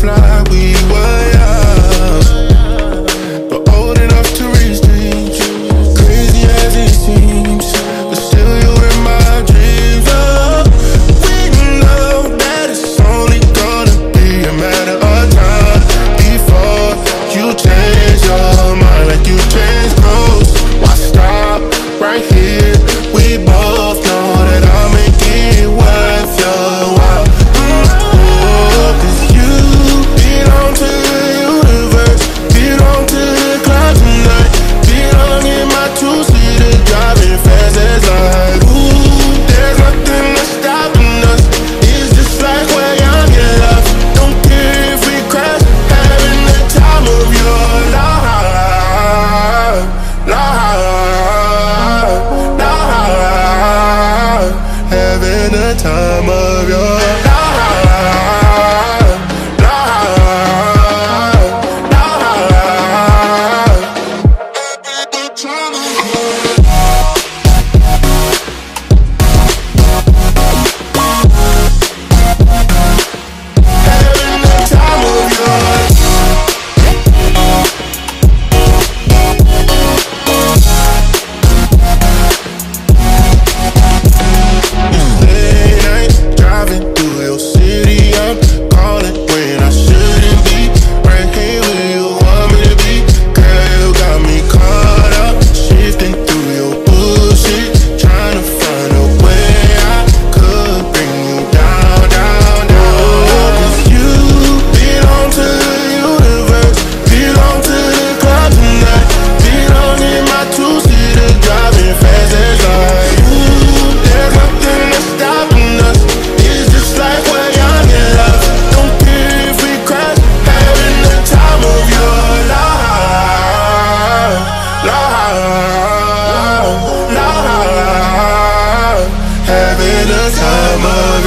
fly, we were time of